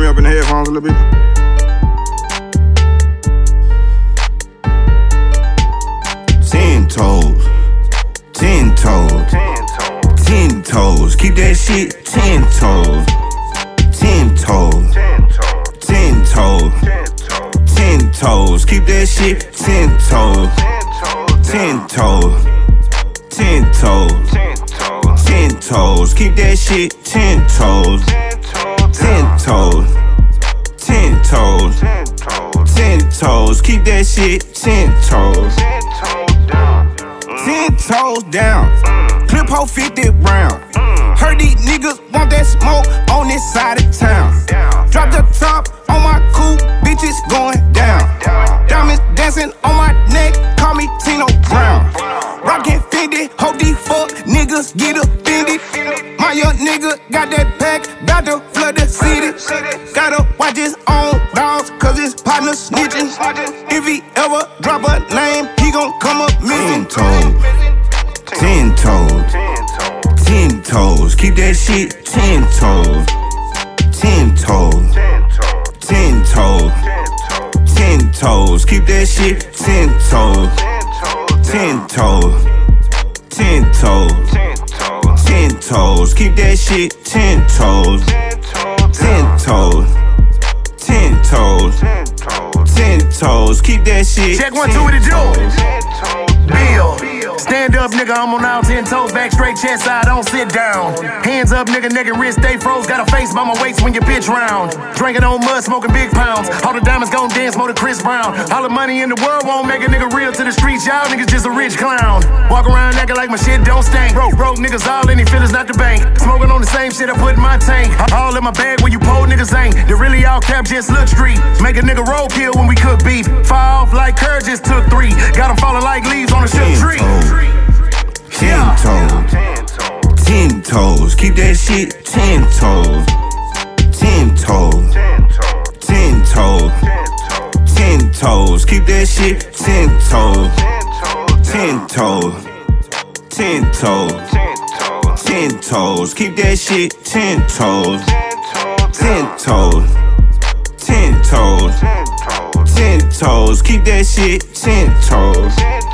headphones a little bit. Ten toes, ten toes, ten toes. Keep that shit ten toes, ten toes, ten toes, ten toes. Keep that shit ten toes, ten toes, ten toes, ten toes. Keep that shit ten toes, toes. Keep that shit ten toes. Ten toes down. Clip hole 50 round. Heard these niggas want that smoke on this side of town. Drop the top on my coupe, bitches going down. Diamonds dancing on my neck, call me Tino Brown. Rockin' 50, hope these fuck niggas get offended. My young nigga got that pack, bout to flood the city. Gotta watch his own dogs, cause partner snitching. If he ever drop a name, he gon' come up missing. Ten toes, ten toes, keep that shit ten toes, ten toes, ten toes, ten toes, keep that shit ten toes, ten toes, ten toes, ten toes, keep that shit ten toes, ten toes, toes, keep that shit. Check one, two with the Joe. Bill. Stand up, nigga, I'm on all ten toes, back straight, chest side, don't sit down. Hands up, nigga, nigga, wrist stay froze, got a face by my waist when you bitch round. Drinking on mud, smoking big pounds. All the diamonds gon' dance more than Chris Brown. All the money in the world won't make a nigga real to the streets, y'all niggas just a rich clown. Walk around acting like my shit don't stink. Broke, broke niggas all in their feelings, not the bank. Smoking same shit I put in my tank. All in my bag where you pole niggas ain't. They really all cap, just look street. Make a nigga roll kill when we cook beef. Fire off like Kerr just took three. Got 'em falling like leaves on a shook tree. toes. Ten toes, ten toes, keep that shit ten toes, ten toes, ten toes, ten toes, keep that shit ten toes, ten toes, ten toes, ten toes, keep that shit ten toes, ten toes, ten toes, ten toes, keep that shit ten toes.